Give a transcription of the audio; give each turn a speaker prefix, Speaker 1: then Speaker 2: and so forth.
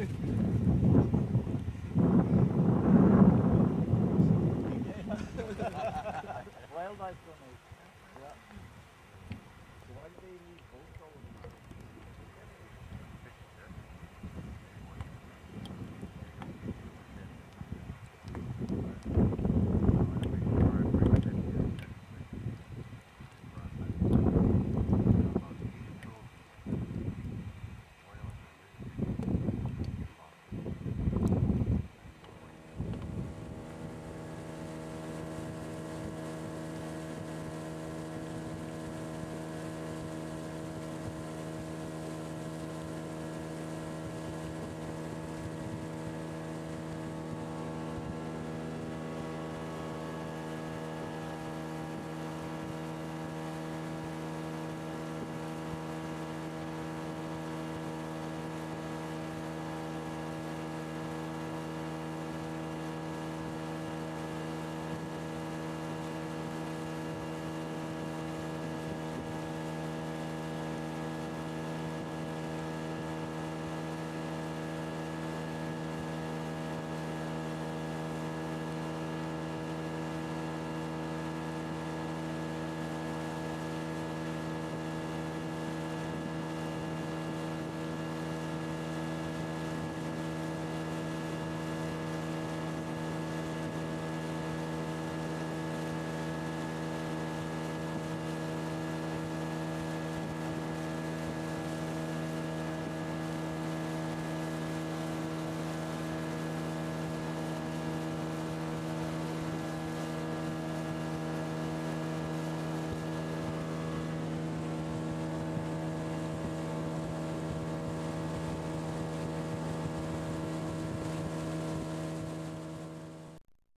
Speaker 1: Wild
Speaker 2: eyes for me. Yeah. So why do they need both